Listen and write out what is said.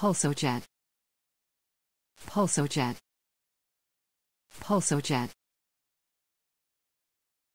Pulsojet. Pulsojet. Pulsojet.